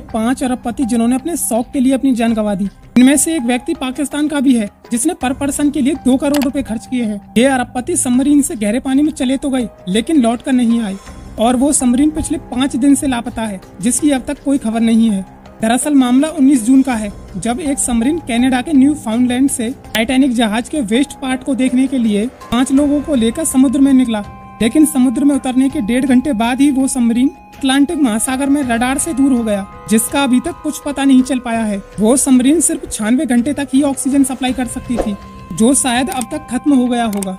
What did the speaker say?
पाँच अरबपति जिन्होंने अपने शौक के लिए अपनी जान गंवा दी। इनमें से एक व्यक्ति पाकिस्तान का भी है, जिसने पर पर्सन के लिए दो करोड़ रुपए खर्च किए हैं। ये अरबपति सबमरीन से गहरे पानी में चले तो गए, लेकिन लौट कर नहीं आए। और वो सबमरीन पिछले पाँच दिन से लापता है, जिसकी अब तक कोई खबर नहीं है। दरअसल मामला 19 जून का है, जब एक सबमरीन कनाडा के न्यू फाउंडलैंड से टाइटैनिक जहाज़ के वेस्ट पार्ट को देखने के लिए पाँच लोगों को लेकर समुद्र में निकला। लेकिन समुद्र में उतरने के डेढ़ घंटे बाद ही वो सबमरीन अटलांटिक महासागर में रडार से दूर हो गया, जिसका अभी तक कुछ पता नहीं चल पाया है। वो सबमरीन सिर्फ़ छियानवे घंटे तक ही ऑक्सीजन सप्लाई कर सकती थी, जो शायद अब तक खत्म हो गया होगा।